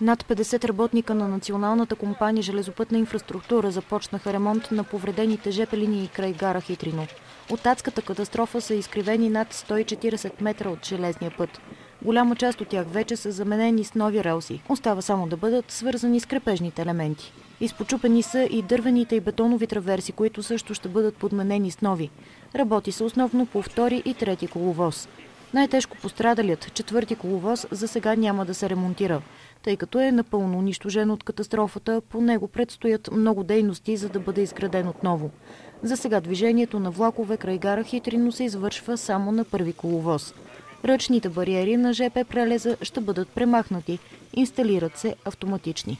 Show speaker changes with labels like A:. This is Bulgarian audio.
A: Над 50 работника на Националната компания Железопътна инфраструктура започнаха ремонт на повредените ЖП линии край гара Хитрино. От адската катастрофа са изкривени над 140 метра от железния път. Голяма част от тях вече са заменени с нови релси. Остава само да бъдат свързани с крепежните елементи. Изпочупени са и дървените и бетонови траверси, които също ще бъдат подменени с нови. Работи се основно по втори и трети коловоз. Най-тежко пострадалият четвърти коловоз за сега няма да се ремонтира, тъй като е напълно унищожен от катастрофата. По него предстоят много дейности, за да бъде изграден отново. За сега движението на влакове край гара Хитрино се извършва само на първи коловоз. Ръчните бариери на ЖП прелеза ще бъдат премахнати. Инсталират се автоматични.